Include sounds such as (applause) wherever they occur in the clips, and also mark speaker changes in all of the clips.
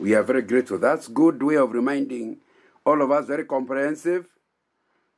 Speaker 1: We are very grateful. That's good way of reminding all of us. Very comprehensive.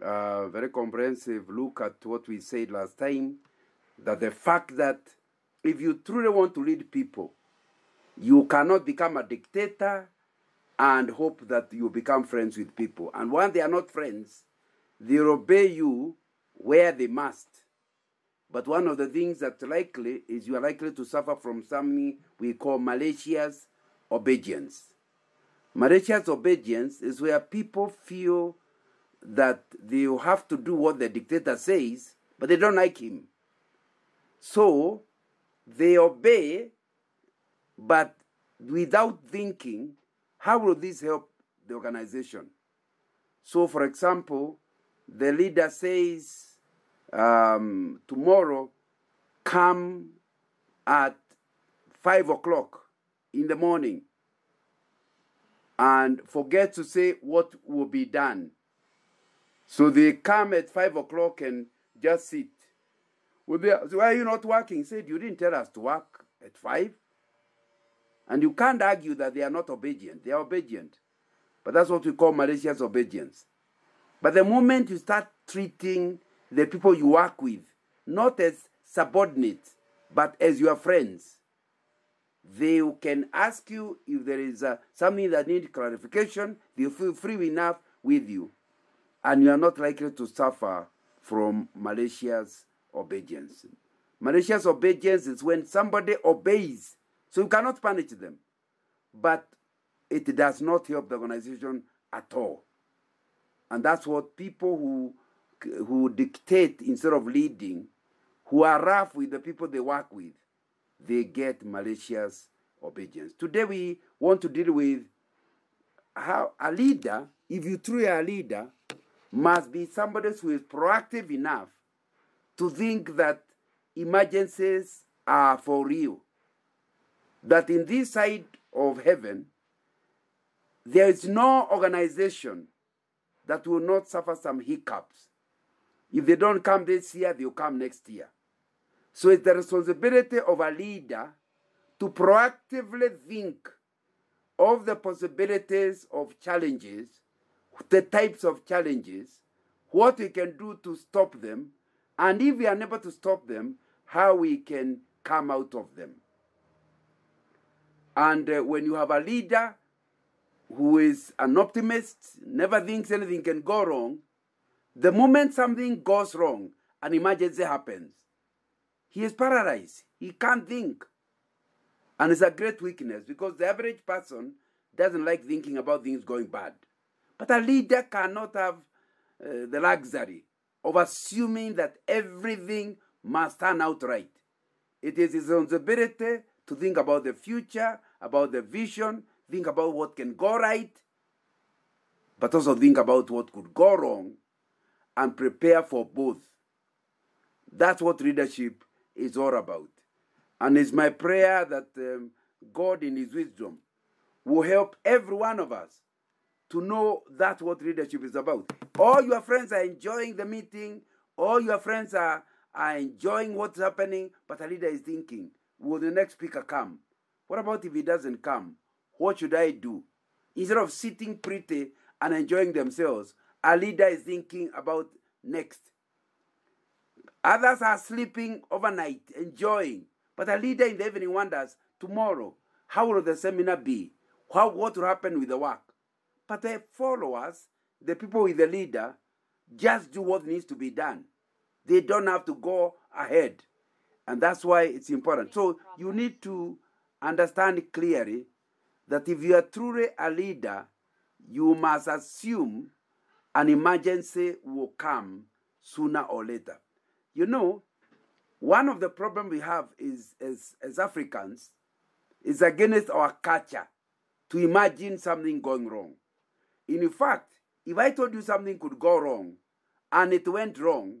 Speaker 1: Uh, very comprehensive look at what we said last time. That the fact that if you truly want to lead people, you cannot become a dictator and hope that you become friends with people. And when they are not friends, they obey you where they must. But one of the things that's likely is you are likely to suffer from something we call malicious obedience. Malicious obedience is where people feel that they have to do what the dictator says, but they don't like him. So they obey, but without thinking, how will this help the organization? So, for example, the leader says, um, tomorrow, come at five o'clock in the morning and forget to say what will be done. So they come at five o'clock and just sit. Well, they, so why are you not working? He said, You didn't tell us to work at five. And you can't argue that they are not obedient. They are obedient. But that's what we call malicious obedience. But the moment you start treating the people you work with not as subordinates, but as your friends, they can ask you if there is uh, something that needs clarification. They feel free enough with you, and you are not likely to suffer from malicious obedience. Malicious obedience is when somebody obeys, so you cannot punish them, but it does not help the organization at all. And that's what people who who dictate instead of leading, who are rough with the people they work with, they get malicious obedience. Today we want to deal with how a leader, if you truly are a leader, must be somebody who is proactive enough to think that emergencies are for real. That in this side of heaven, there is no organization that will not suffer some hiccups. If they don't come this year, they'll come next year. So it's the responsibility of a leader to proactively think of the possibilities of challenges, the types of challenges, what we can do to stop them, and if we are unable to stop them, how we can come out of them. And uh, when you have a leader who is an optimist, never thinks anything can go wrong, the moment something goes wrong, an emergency happens, he is paralyzed. He can't think. And it's a great weakness because the average person doesn't like thinking about things going bad. But a leader cannot have uh, the luxury of assuming that everything must turn out right. It is his responsibility to think about the future, about the vision, think about what can go right, but also think about what could go wrong and prepare for both. That's what leadership is all about. And it's my prayer that um, God, in His wisdom, will help every one of us to know that's what leadership is about. All your friends are enjoying the meeting, all your friends are, are enjoying what's happening, but a leader is thinking, will the next speaker come? What about if he doesn't come? What should I do? Instead of sitting pretty and enjoying themselves, a leader is thinking about next. Others are sleeping overnight, enjoying. But a leader in the evening wonders, tomorrow, how will the seminar be? How, what will happen with the work? But the followers, the people with the leader, just do what needs to be done. They don't have to go ahead. And that's why it's important. So you need to understand clearly that if you are truly a leader, you must assume an emergency will come sooner or later. You know, one of the problems we have is as, as Africans is against our culture to imagine something going wrong. In fact, if I told you something could go wrong and it went wrong,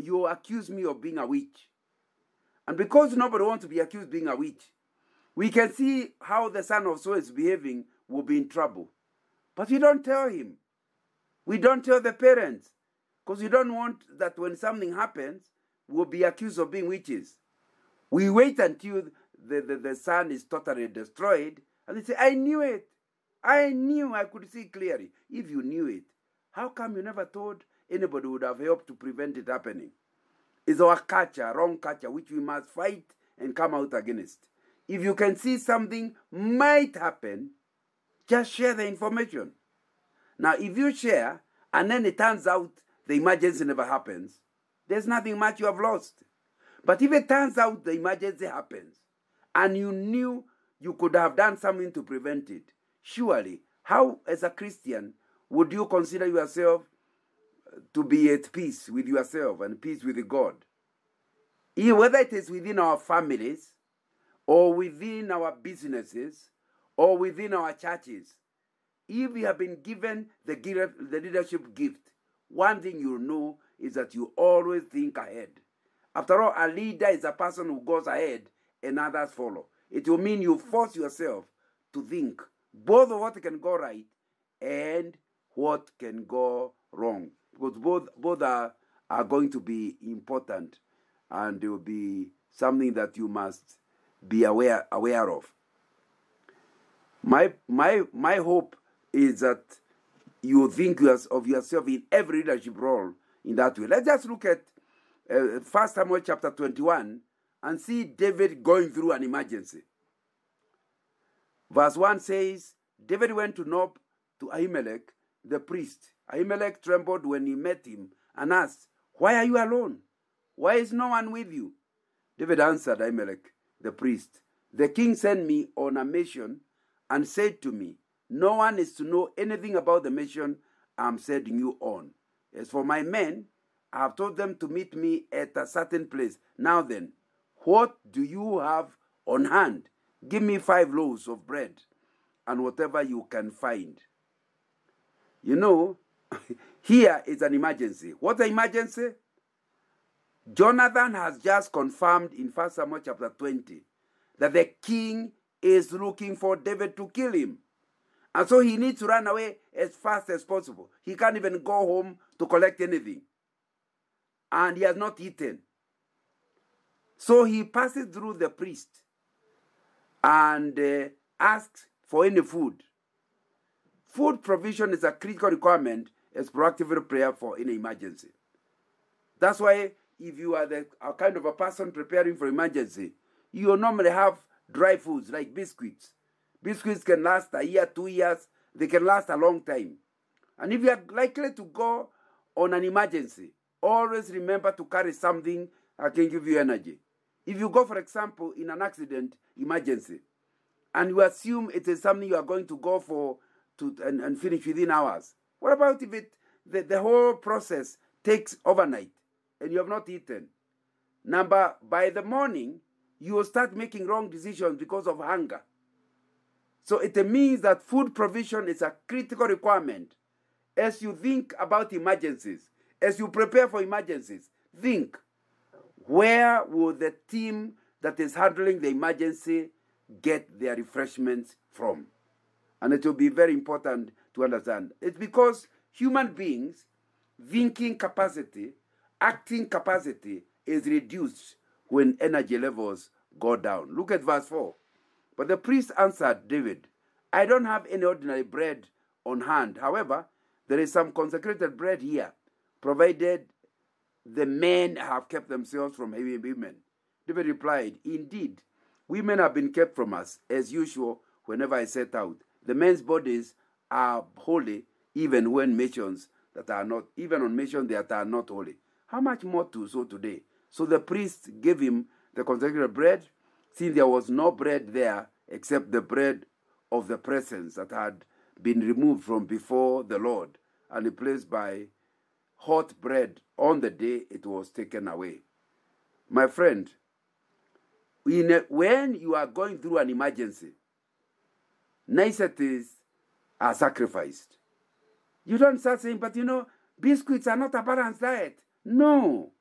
Speaker 1: you accuse me of being a witch. And because nobody wants to be accused being a witch, we can see how the son of so is behaving will be in trouble. But we don't tell him. We don't tell the parents. Because you don't want that when something happens, we'll be accused of being witches. We wait until the, the, the son is totally destroyed And they say, I knew it. I knew I could see clearly. If you knew it, how come you never thought anybody would have helped to prevent it happening? It's our culture, wrong culture, which we must fight and come out against. If you can see something might happen, just share the information. Now, if you share and then it turns out the emergency never happens, there's nothing much you have lost. But if it turns out the emergency happens and you knew you could have done something to prevent it, surely, how, as a Christian, would you consider yourself uh, to be at peace with yourself and peace with God? Whether it is within our families, or within our businesses, or within our churches, if you have been given the, the leadership gift, one thing you know is that you always think ahead. After all, a leader is a person who goes ahead and others follow. It will mean you force yourself to think both of what can go right and what can go wrong. Because both both are, are going to be important and it will be something that you must be aware aware of. My my my hope is that you think of yourself in every leadership role in that way. Let's just look at uh, First Samuel chapter 21 and see David going through an emergency. Verse 1 says, David went to Nob to Ahimelech, the priest. Ahimelech trembled when he met him and asked, Why are you alone? Why is no one with you? David answered Ahimelech, the priest, The king sent me on a mission and said to me, No one is to know anything about the mission I'm sending you on. As for my men, I have told them to meet me at a certain place. Now then, what do you have on hand? Give me five loaves of bread and whatever you can find. You know, (laughs) here is an emergency. What's the emergency? Jonathan has just confirmed in 1 Samuel chapter 20 that the king is looking for David to kill him. And so he needs to run away as fast as possible. He can't even go home to collect anything. And he has not eaten. So he passes through the priest and uh, asks for any food. Food provision is a critical requirement as proactive prayer for any emergency. That's why if you are the a kind of a person preparing for emergency, you normally have dry foods like biscuits. Biscuits can last a year, two years, they can last a long time. And if you are likely to go on an emergency, always remember to carry something that can give you energy. If you go, for example, in an accident emergency, and you assume it is something you are going to go for to and, and finish within hours, what about if it the, the whole process takes overnight? and you have not eaten. Number, by the morning, you will start making wrong decisions because of hunger. So it means that food provision is a critical requirement. As you think about emergencies, as you prepare for emergencies, think where will the team that is handling the emergency get their refreshments from? And it will be very important to understand. It's because human beings' thinking capacity acting capacity is reduced when energy levels go down. Look at verse 4. But the priest answered David, I don't have any ordinary bread on hand. However, there is some consecrated bread here, provided the men have kept themselves from heavy women. David replied, Indeed, women have been kept from us, as usual, whenever I set out. The men's bodies are holy, even when missions that are not, even on missions that are not holy. How much more to so today? So the priest gave him the consecrated bread, since there was no bread there except the bread of the presence that had been removed from before the Lord and replaced by hot bread on the day it was taken away. My friend, a, when you are going through an emergency, niceties are sacrificed. You don't start saying, but you know, biscuits are not a balanced diet. No.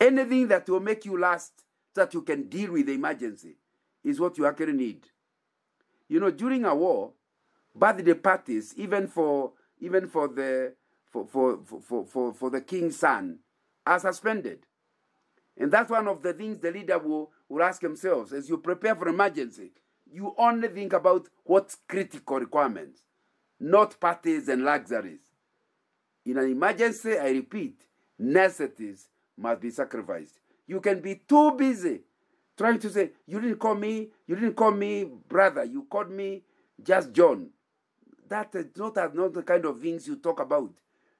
Speaker 1: Anything that will make you last that you can deal with the emergency is what you actually need. You know, during a war, birthday parties, even for even for the for for, for, for, for the king's son, are suspended. And that's one of the things the leader will, will ask themselves as you prepare for emergency. you only think about what's critical requirements, not parties and luxuries. In an emergency, I repeat, necessities must be sacrificed. You can be too busy trying to say, You didn't call me, you didn't call me brother, you called me just John. That is not, not the kind of things you talk about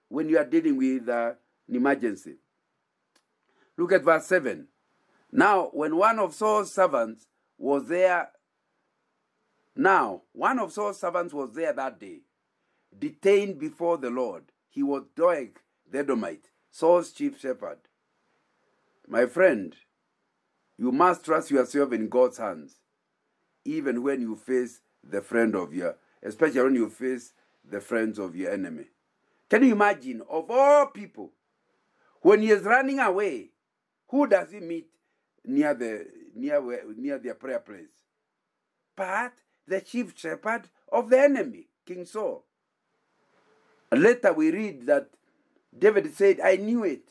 Speaker 1: when you are dealing with uh, an emergency. Look at verse 7. Now, when one of Saul's servants was there, now, one of Saul's servants was there that day, detained before the Lord. He was Doeg the Edomite, Saul's chief shepherd. My friend, you must trust yourself in God's hands, even when you face the friend of your, especially when you face the friends of your enemy. Can you imagine, of all people, when he is running away, who does he meet near the near near their prayer place? But the chief shepherd of the enemy, King Saul. Later we read that David said, I knew it.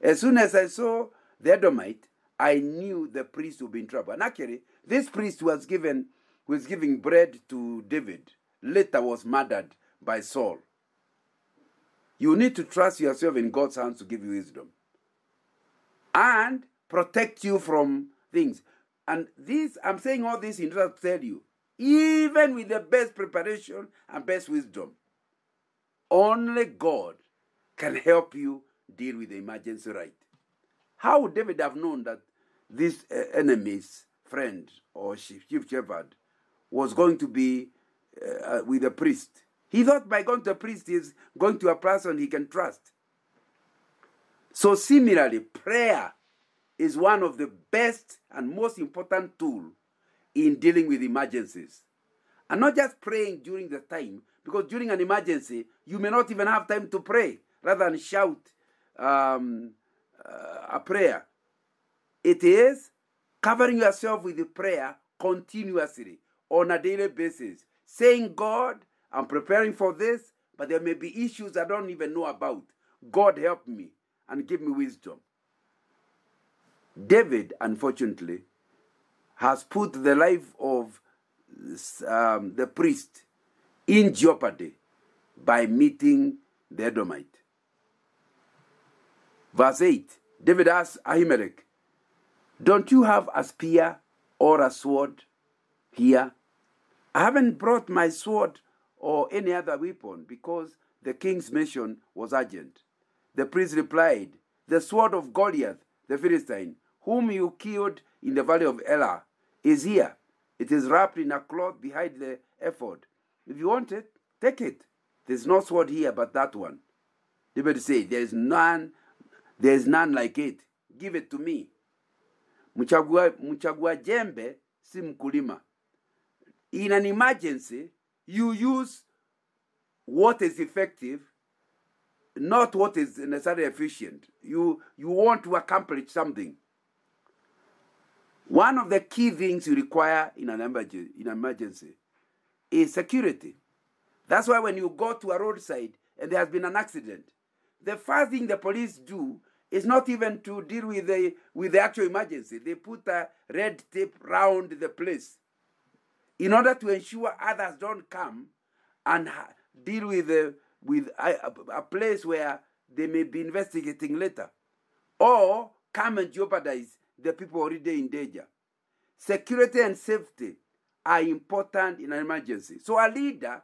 Speaker 1: As soon as I saw the Edomite, I knew the priest would be in trouble. And actually, this priest was given was giving bread to David, later was murdered by Saul. You need to trust yourself in God's hands to give you wisdom and protect you from things. And this, I'm saying all this in order to tell you, even with the best preparation and best wisdom, only God can help you deal with the emergency right. How would David have known that this uh, enemy's friend or chief shepherd was going to be uh, with a priest? He thought by going to a priest, he's going to a person he can trust. So, similarly, prayer is one of the best and most important tool in dealing with emergencies. And not just praying during the time, because during an emergency, you may not even have time to pray rather than shout um, uh, a prayer. It is covering yourself with prayer continuously on a daily basis, saying, God, I'm preparing for this, but there may be issues I don't even know about. God, help me and give me wisdom. David, unfortunately, has put the life of um, the priest in jeopardy by meeting the Edomite. Verse 8 David asked Ahimelech, Don't you have a spear or a sword here? I haven't brought my sword or any other weapon because the king's mission was urgent. The priest replied, The sword of Goliath, the Philistine, whom you killed in the valley of Elah, is here. It is wrapped in a cloth behind the ephod. If you want it, take it. There's no sword here but that one. David said, There is none, there is none like it. Give it to me. Mchagua, mchagua jembe si mkulima. In an emergency, you use what is effective, not what is necessarily efficient. You, you want to accomplish something. One of the key things you require in an emergency, in an emergency is security. That's why when you go to a roadside and there has been an accident, the first thing the police do is not even to deal with the with the actual emergency. They put a red tape round the place in order to ensure others don't come and deal with the, with a, a place where they may be investigating later, or come and jeopardize the people already in danger. Security and safety are important in an emergency. So a leader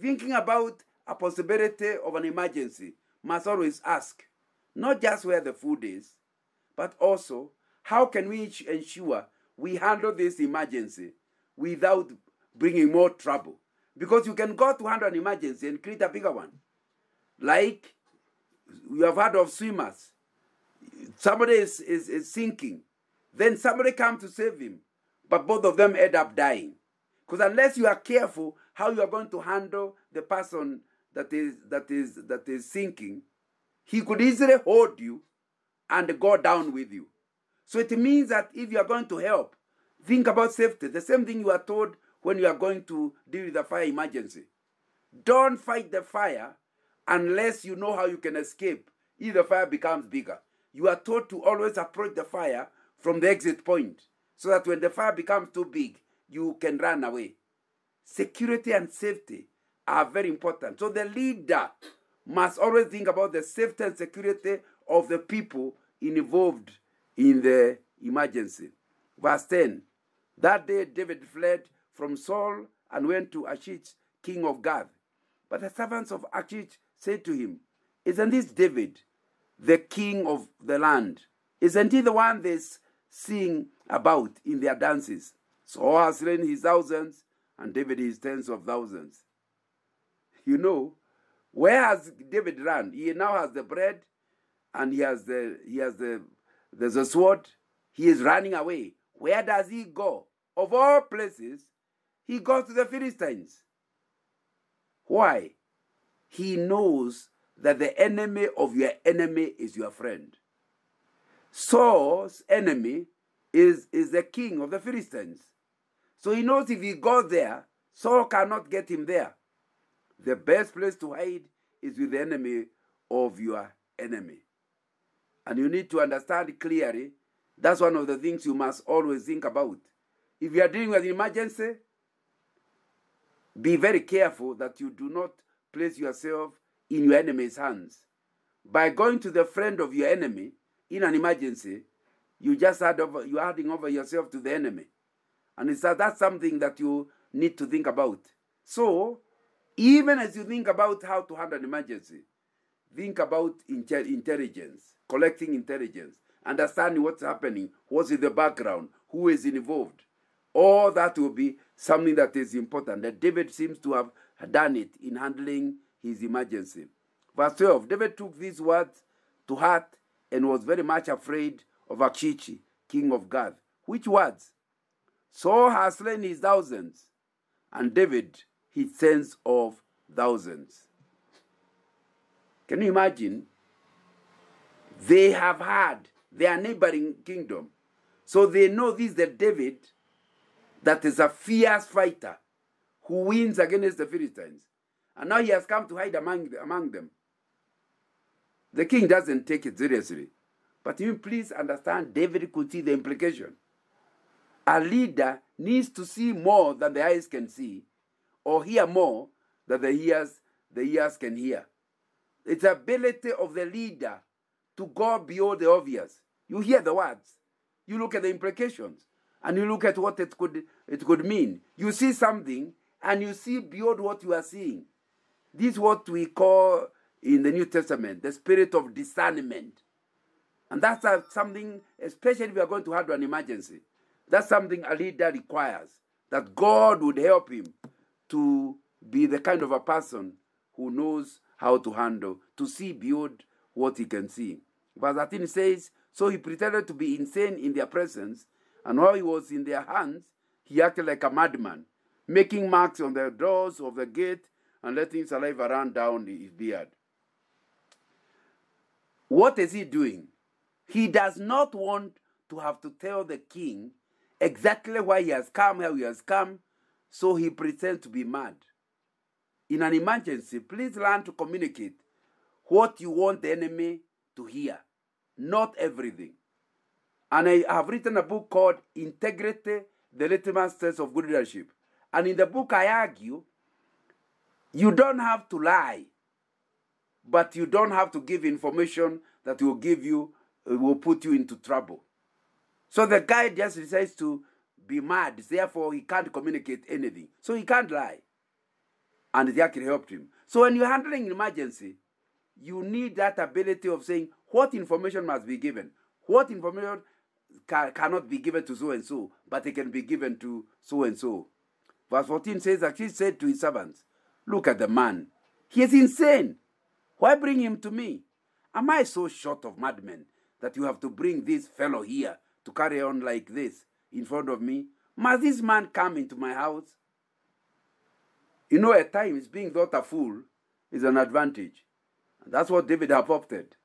Speaker 1: thinking about a possibility of an emergency must always ask not just where the food is, but also how can we ensure we handle this emergency without bringing more trouble? Because you can go to handle an emergency and create a bigger one. Like you have heard of swimmers. Somebody is, is, is sinking. Then somebody comes to save him. But both of them end up dying. Because unless you are careful how you are going to handle the person that is that is that is sinking, he could easily hold you and go down with you. So it means that if you are going to help, think about safety. The same thing you are told when you are going to deal with a fire emergency. Don't fight the fire unless you know how you can escape if the fire becomes bigger. You are told to always approach the fire from the exit point so that when the fire becomes too big, you can run away. Security and safety are very important. So the leader must always think about the safety and security of the people involved in the emergency. Verse 10 That day David fled from Saul and went to Achish, king of Gath. But the servants of Achish said to him, Isn't this David, the king of the land? Isn't he the one they sing about in their dances? Saul has slain his thousands, and David his tens of thousands. You know, where has David run? He now has the bread, and he has the he has the there's a sword. He is running away. Where does he go? Of all places, he goes to the Philistines. Why? He knows that the enemy of your enemy is your friend. Saul's enemy is, is the king of the Philistines. So he knows if he goes there, Saul cannot get him there. The best place to hide is with the enemy of your enemy. And you need to understand clearly that's one of the things you must always think about. If you are dealing with an emergency, be very careful that you do not place yourself in your enemy's hands. By going to the friend of your enemy in an emergency, you just add over, you're adding over yourself to the enemy. And it's that, that's something that you need to think about. So, even as you think about how to handle an emergency, think about intelligence, collecting intelligence, understanding what's happening, what's in the background, who is involved. All that will be something that is important. That David seems to have done it in handling his emergency. Verse 12 David took these words to heart and was very much afraid of Achish, king of Gath. Which words? Saul has slain his thousands, and David tens of thousands. Can you imagine? They have had their neighboring kingdom. So they know this the David that is a fierce fighter who wins against the Philistines. And now he has come to hide among, among them. The king doesn't take it seriously. But you please understand, David could see the implication. A leader needs to see more than the eyes can see, or hear more than the ears, the ears can hear. It's the ability of the leader to go beyond the obvious. You hear the words, you look at the implications, and you look at what it could it could mean. You see something, and you see beyond what you are seeing. This is what we call in the New Testament the spirit of discernment. And that's something, especially if we are going to have an emergency, that's something a leader requires. That God would help him to be the kind of a person who knows how to handle, to see beyond what he can see. Verse 13 says, So he pretended to be insane in their presence, and while he was in their hands, he acted like a madman, making marks on the doors of the gate and letting saliva run down his beard. What is he doing? He does not want to have to tell the king exactly why he has come, how he has come, so he pretends to be mad. In an emergency, please learn to communicate what you want the enemy to hear, not everything. And I have written a book called Integrity, the Litmus Test of Good Leadership. And in the book, I argue you don't have to lie, but you don't have to give information that will give you uh, will put you into trouble. So the guy just decides to be mad, therefore he can't communicate anything. So he can't lie. And the actually helped him. So when you're handling an emergency, you need that ability of saying what information must be given. What information ca- cannot be given to so and so, but it can be given to so and so. Verse 14 says that he said to his servants, Look at the man. He is insane. Why bring him to me? Am I so short of madmen that you have to bring this fellow here to carry on like this in front of me? Must this man come into my house? You know, at times being thought a fool is an advantage. And that's what David have opted.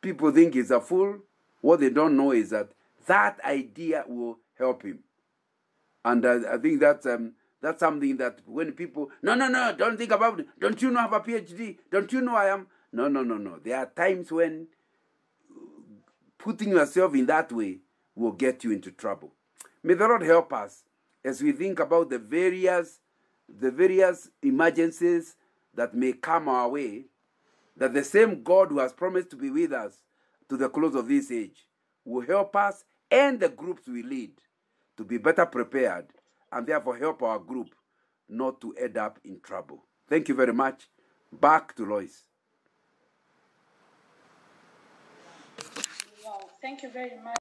Speaker 1: People think he's a fool. What they don't know is that that idea will help him. And I think that's um, that's something that when people no no no don't think about it. Don't you know I have a PhD? Don't you know I am? No no no no. There are times when putting yourself in that way will get you into trouble. May the Lord help us as we think about the various the various emergencies that may come our way, that the same God who has promised to be with us to the close of this age will help us and the groups we lead to be better prepared and therefore help our group not to end up in trouble. Thank you very much. Back to Lois.
Speaker 2: Thank you very much.